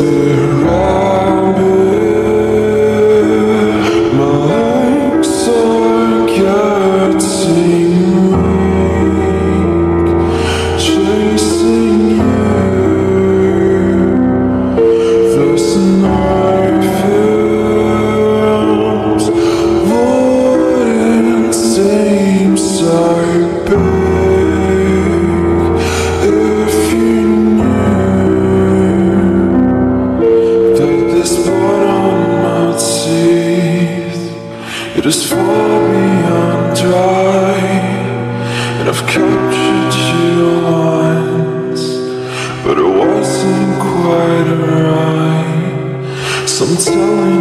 rabbit. It has flowed me on dry, and I've captured you once, but it wasn't quite right. So I'm telling.